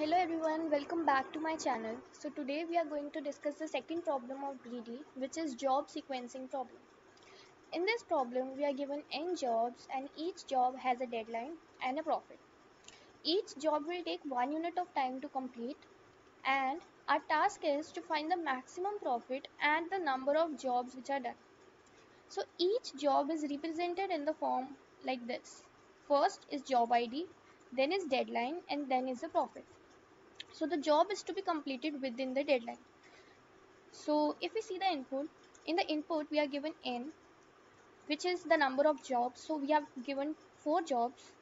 hello everyone, welcome back to my channel. So today we are going to discuss the second problem of greedy which is job sequencing problem. In this problem we are given n jobs and each job has a deadline and a profit. Each job will take 1 unit of time to complete and our task is to find the maximum profit and the number of jobs which are done. So each job is represented in the form like this. First is job ID, then is deadline and then is the profit. So the job is to be completed within the deadline. So if we see the input, in the input we are given n which is the number of jobs. So we have given four jobs.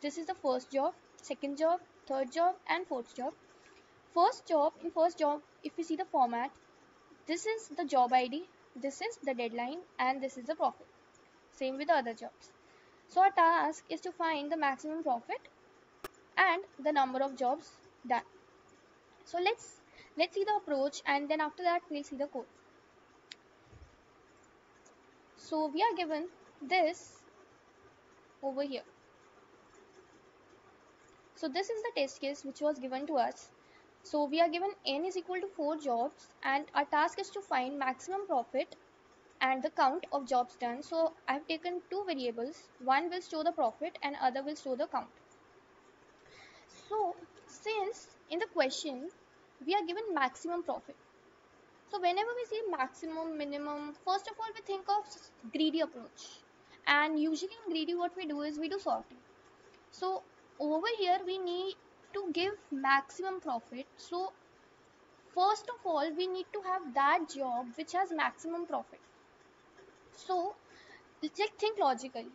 This is the first job, second job, third job and fourth job. First job, in first job if we see the format, this is the job ID, this is the deadline and this is the profit. Same with the other jobs. So our task is to find the maximum profit and the number of jobs done so let's let's see the approach and then after that we'll see the code. So we are given this over here. So this is the test case which was given to us. So we are given n is equal to 4 jobs and our task is to find maximum profit and the count of jobs done. So i have taken two variables. One will store the profit and other will store the count. So since in the question we are given maximum profit. So whenever we see maximum minimum first of all we think of greedy approach. And usually in greedy what we do is we do sorting. So over here we need to give maximum profit. So first of all we need to have that job which has maximum profit. So let's think logically.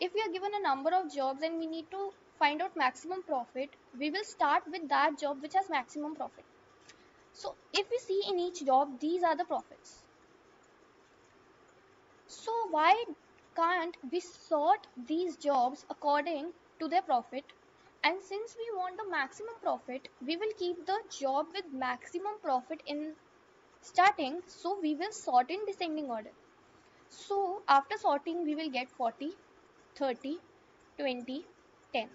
If we are given a number of jobs and we need to find out maximum profit, we will start with that job which has maximum profit. So if we see in each job, these are the profits. So why can't we sort these jobs according to their profit? And since we want the maximum profit, we will keep the job with maximum profit in starting. So we will sort in descending order. So after sorting, we will get 40, 30, 20, 10.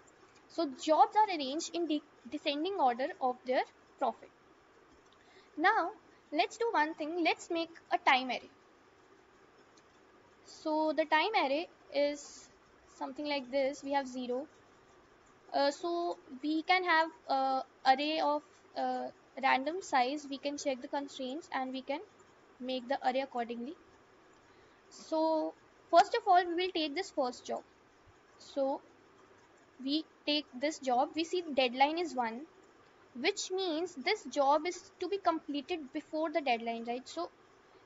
So jobs are arranged in the descending order of their profit. Now let's do one thing. Let's make a time array. So the time array is something like this. We have 0. Uh, so we can have uh, array of uh, random size. We can check the constraints and we can make the array accordingly. So first of all we will take this first job. So we take this job we see deadline is 1 which means this job is to be completed before the deadline right? So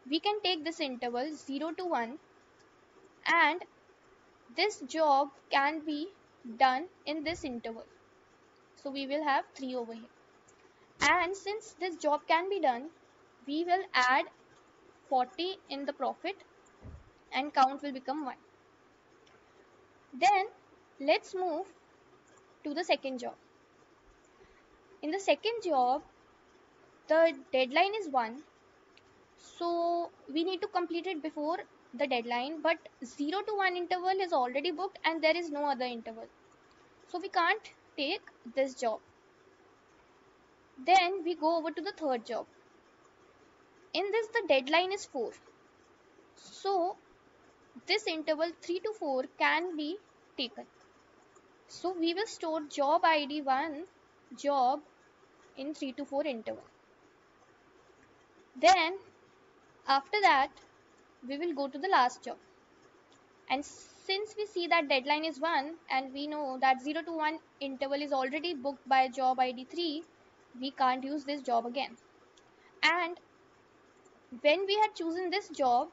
we can take this interval 0 to 1 and this job can be done in this interval. So we will have 3 over here. And since this job can be done we will add 40 in the profit and count will become 1 then let's move to the second job. In the second job, the deadline is 1. So we need to complete it before the deadline but 0 to 1 interval is already booked and there is no other interval. So we can't take this job. Then we go over to the third job. In this the deadline is 4. So this interval 3 to 4 can be taken. So we will store job ID 1 job in 3 to 4 interval. Then after that we will go to the last job. And since we see that deadline is 1 and we know that 0 to 1 interval is already booked by job ID 3, we can't use this job again. And when we had chosen this job,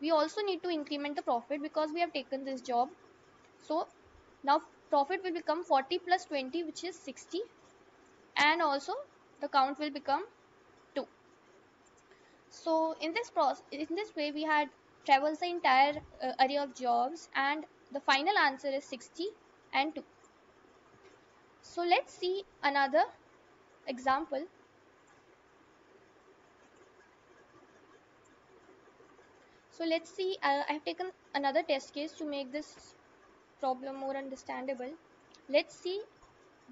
we also need to increment the profit because we have taken this job. So now profit will become 40 plus 20 which is 60 and also the count will become 2 so in this process in this way we had traversed the entire uh, array of jobs and the final answer is 60 and 2 so let's see another example. So let's see uh, I have taken another test case to make this problem more understandable let's see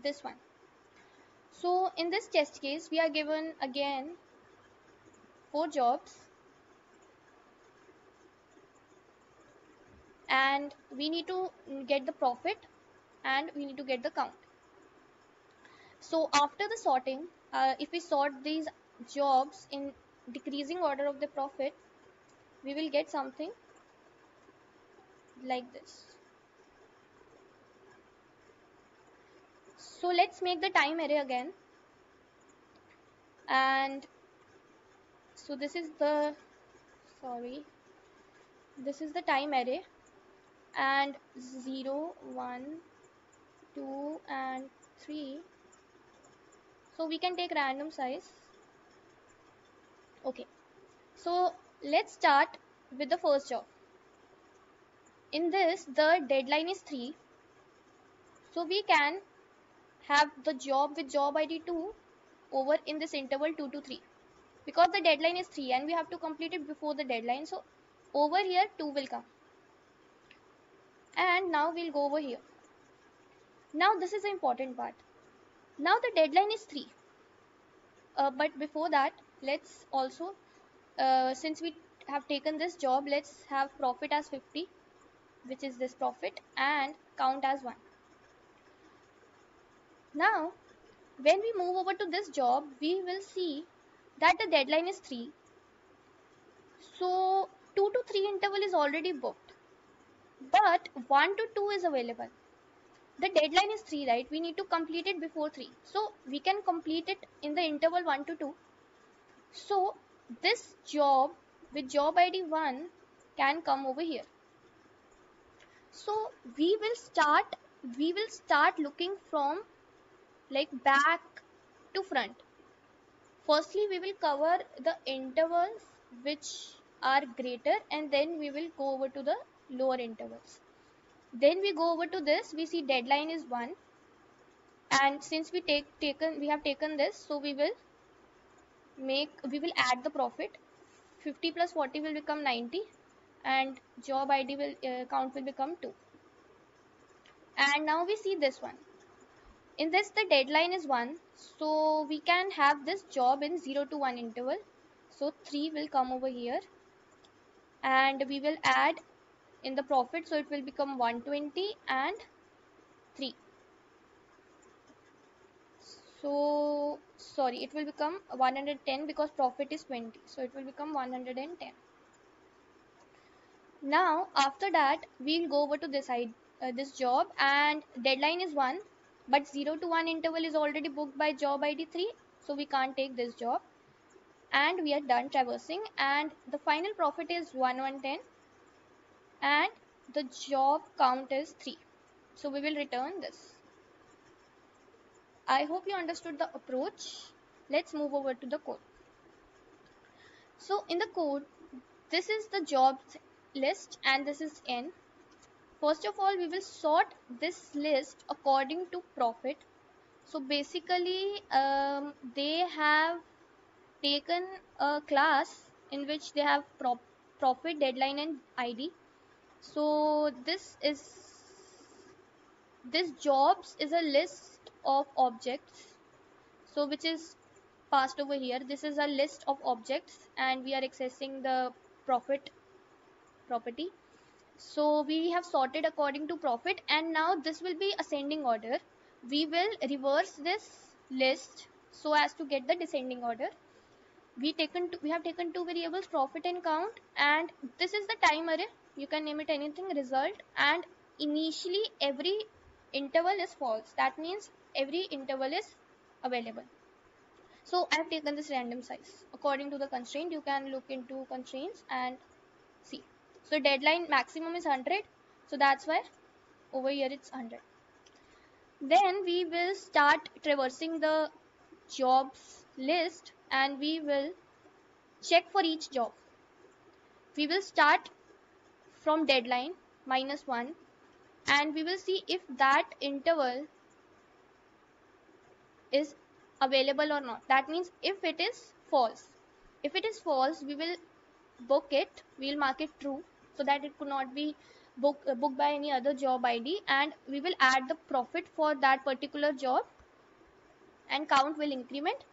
this one So in this test case, we are given again four jobs and we need to get the profit and we need to get the count. So after the sorting, uh, if we sort these jobs in decreasing order of the profit, we will get something like this. So let's make the time array again. And so this is the, sorry, this is the time array and 0, 1, 2 and 3. So we can take random size. Okay. So let's start with the first job. In this, the deadline is 3. So we can have the job with job ID 2 over in this interval 2 to 3. Because the deadline is 3 and we have to complete it before the deadline. So over here 2 will come. And now we'll go over here. Now this is the important part. Now the deadline is 3. Uh, but before that, let's also, uh, since we have taken this job, let's have profit as 50 which is this profit and count as 1. Now, when we move over to this job, we will see that the deadline is 3. So, 2 to 3 interval is already booked. But 1 to 2 is available. The deadline is 3, right? We need to complete it before 3. So, we can complete it in the interval 1 to 2. So, this job with job ID 1 can come over here so we will start we will start looking from like back to front. Firstly we will cover the intervals which are greater and then we will go over to the lower intervals. Then we go over to this. We see deadline is 1 and since we take taken we have taken this so we will make we will add the profit. 50 plus 40 will become 90 and job id will uh, count will become 2 and now we see this one in this the deadline is 1 so we can have this job in 0 to 1 interval. So 3 will come over here. And we will add in the profit. So it will become 120 and 3 so sorry it will become 110 because profit is 20 so it will become 110 now after that we'll go over to this side uh, this job. And deadline is 1 but 0 to 1 interval is already booked by job id 3 so we can't take this job. And we are done traversing. And the final profit is 1110 and the job count is 3 so we will return this. I hope you understood the approach. Let's move over to the code. So in the code this is the jobs list and this is n first of all we will sort this list according to profit. So basically um, they have taken a class in which they have pro profit deadline and id so this is this jobs is a list of objects. So which is passed over here. This is a list of objects and we are accessing the profit property so we have sorted according to profit and now this will be ascending order. We will reverse this list so as to get the descending order. We taken we have taken two variables profit and count and this is the time array you can name it anything result and initially every interval is false. That means every interval is available. So i have taken this random size. According to the constraint you can look into constraints and so deadline maximum is 100. So that's why over here it's 100. Then we will start traversing the jobs list and we will check for each job. We will start from deadline minus 1 and we will see if that interval is available or not. That means if it is false. If it is false, we will book it, we will mark it true so that it could not be book, uh, booked by any other job ID and we will add the profit for that particular job. And count will increment.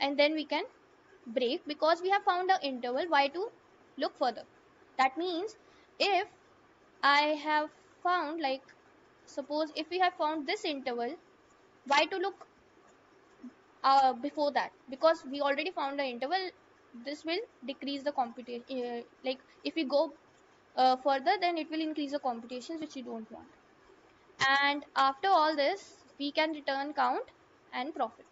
And then we can break. Because we have found the interval why to look further? That means if I have found like suppose if we have found this interval why to look uh, before that? Because we already found the interval this will decrease the computation uh, like if we go uh, further then it will increase the computations which you don't want. And after all this we can return count and profit.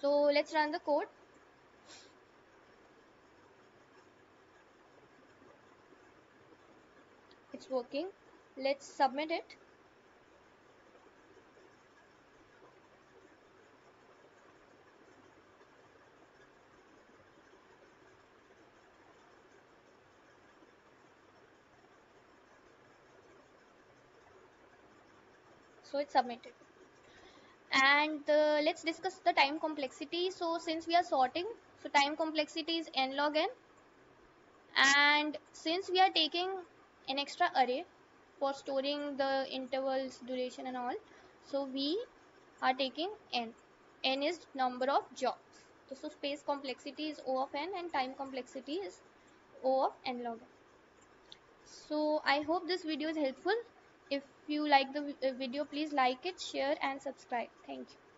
So let's run the code. It's working. Let's submit it so it's submitted. And uh, let's discuss the time complexity. So since we are sorting so time complexity is n log n. And since we are taking an extra array for storing the intervals duration and all so we are taking n. n is number of jobs. So, so space complexity is o of n and time complexity is o of n log n. So i hope this video is helpful if you like the uh, video please like it share and subscribe. Thank you